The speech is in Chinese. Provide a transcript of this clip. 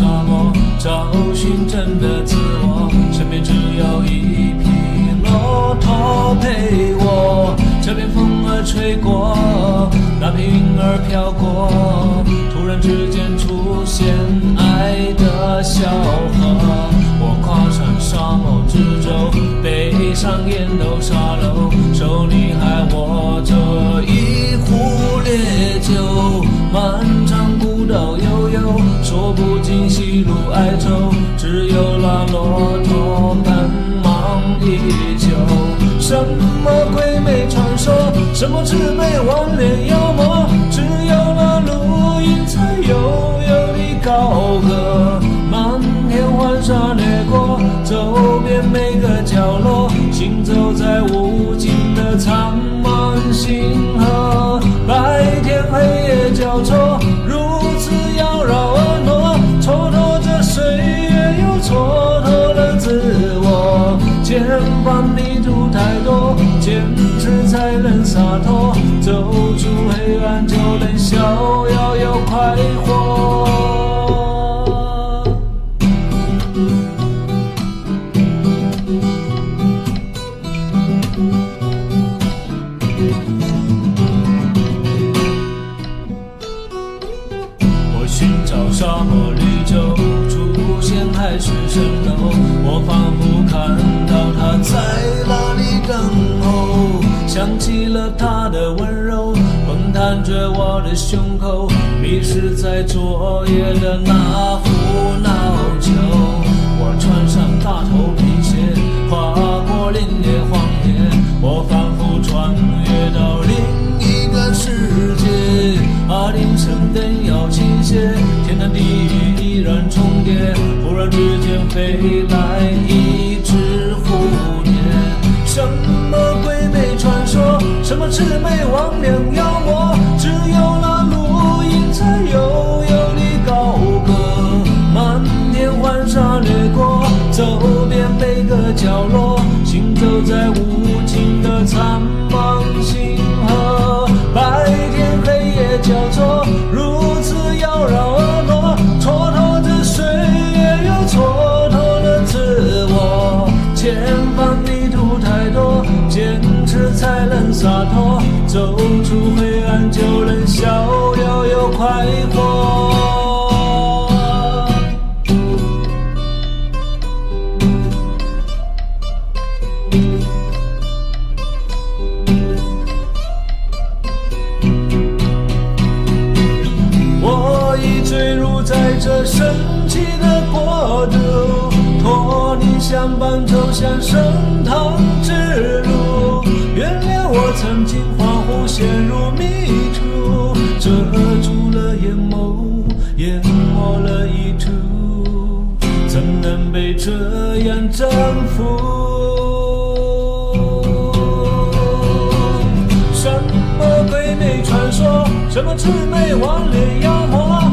沙漠找寻真的自我身边只有一匹骆驼陪我这片风儿吹过那片云儿飘过突然之间出现爱的小河。我跨上沙漠之舟背上烟斗沙漏手里还握着一壶烈酒漫长古道悠悠。说不尽喜怒哀愁，只有那骆驼奔忙依旧。什么鬼魅传说，什么魑魅魍魉妖魔，只有那绿荫才悠悠的高歌。漫天黄沙掠过，走遍每个角落，洒脱，走出黑暗就能逍遥又快活。我寻找沙漠绿洲，出现海市蜃楼。我仿佛看到他在那里等候，想起了他的温柔，风弹着我的胸口，迷失在昨夜的那壶老酒。我穿上大头皮鞋，跨过凛冽荒野，我仿佛穿越到另一个世界。啊，铃声灯要倾斜，天南地域依然重叠。忽然之间飞来魑魅魍魉妖魔，只有那芦荫才悠悠的高歌。漫天黄沙掠过，走遍每个角落，行走在无尽的苍茫星河。白天黑夜交错，脱，走出黑暗就能逍遥又快活。我已坠入在这神奇的国度，托你相伴走向升堂之路。曾经恍惚陷入迷途，遮住了眼眸，淹没了意图，怎能被这样征服？什么鬼魅传说，什么魑魅魍魉妖魔，